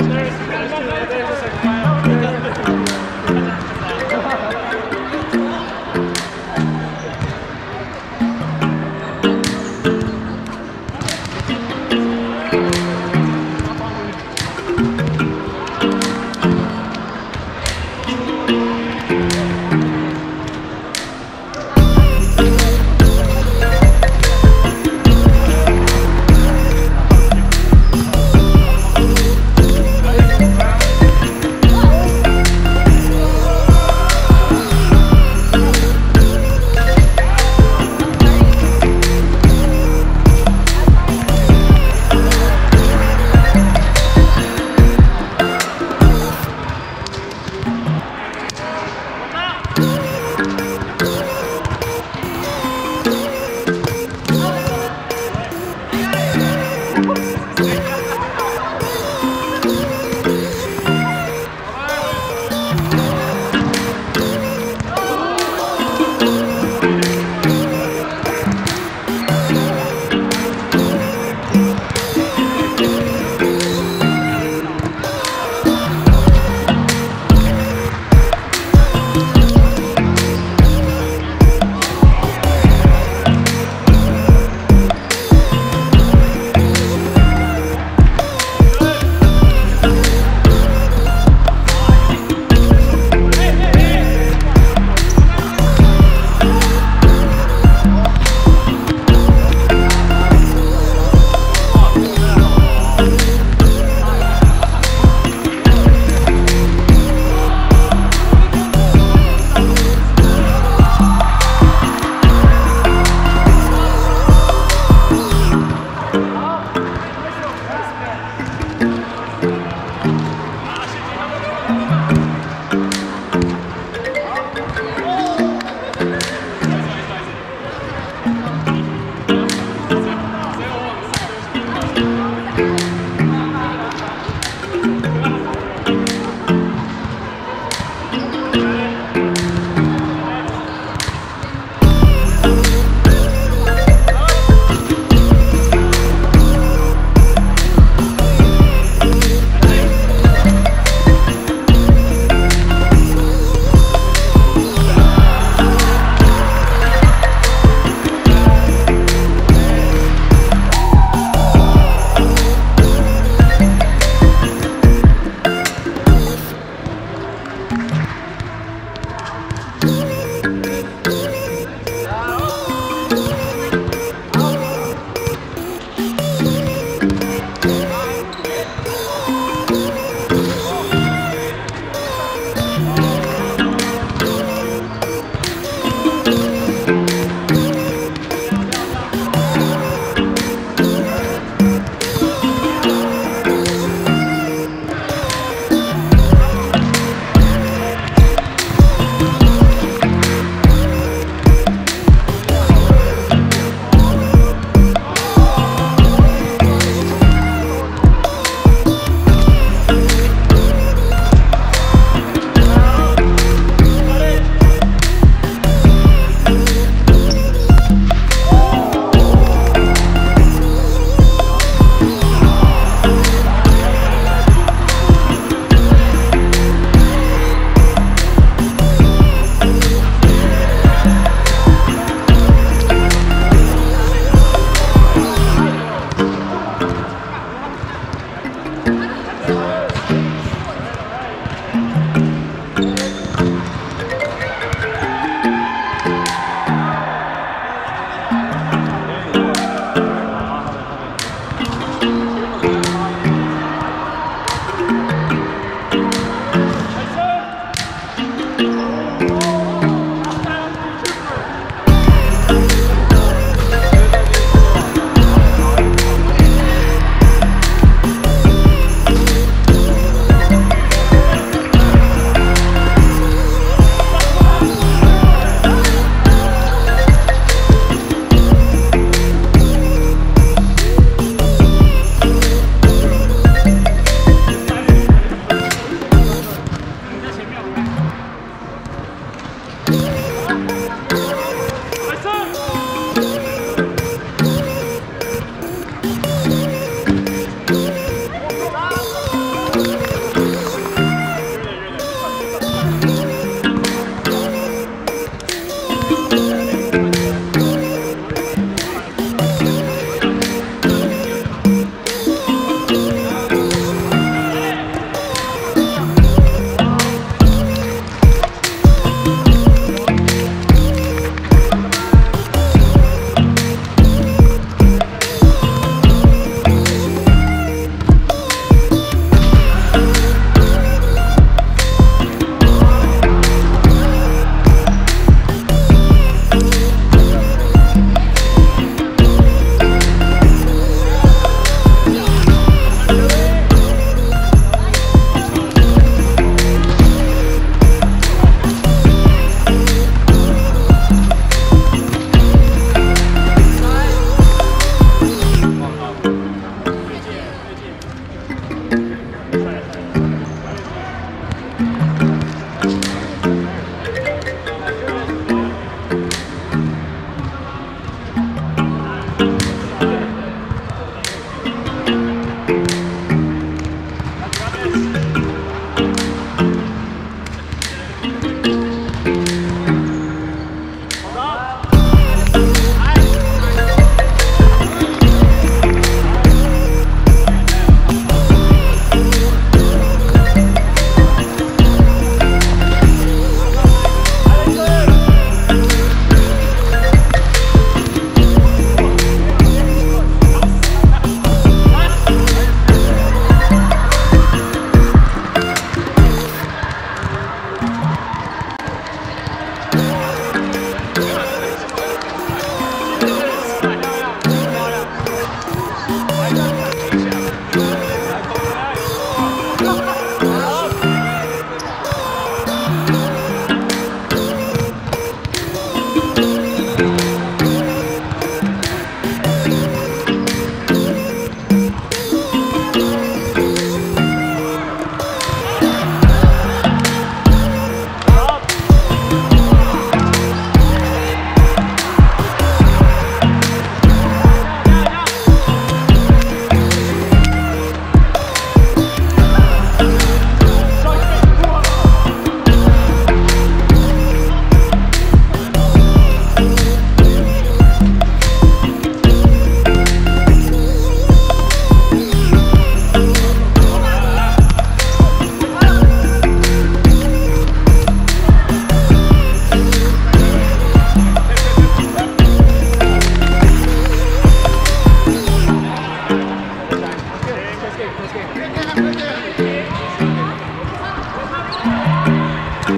Let's go.